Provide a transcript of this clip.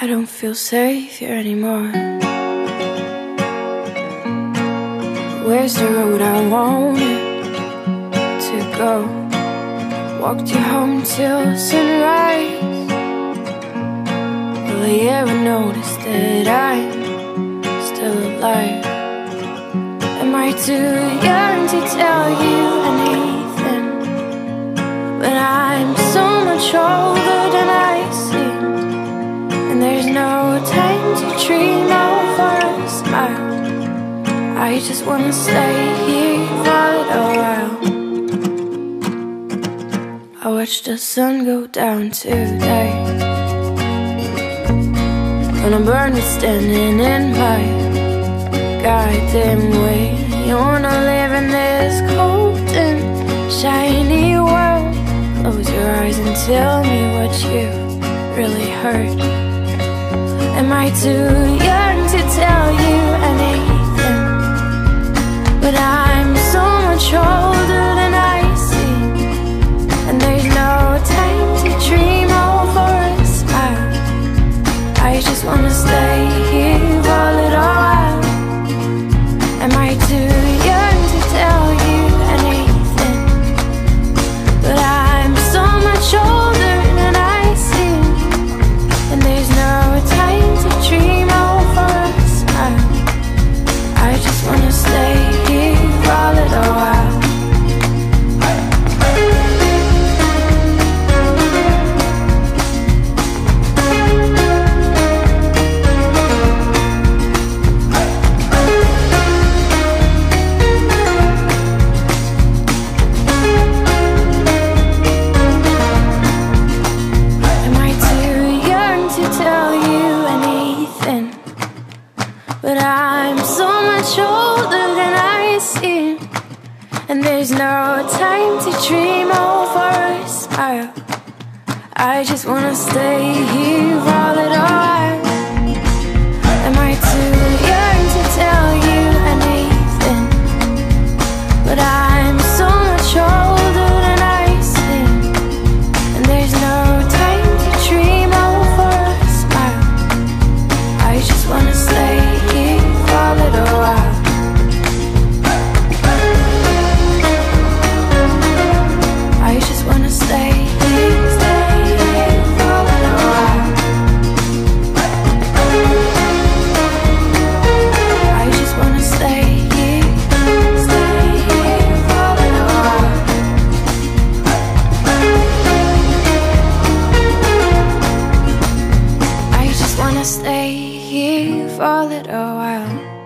I don't feel safe here anymore. Where's the road I wanted to go? Walked you home till sunrise. Will I ever notice that I'm still alive? Am I too young to tell you anything? But I'm so much older I just wanna stay here for a while. I watched the sun go down today. And I'm burning standing in my goddamn way. You wanna live in this cold and shiny world? Close your eyes and tell me what you really heard. Am I too young to tell you anything? But I'm so much older than I seem. And there's no time to dream of a smile. I just wanna stay here Wanna stay here for a little while.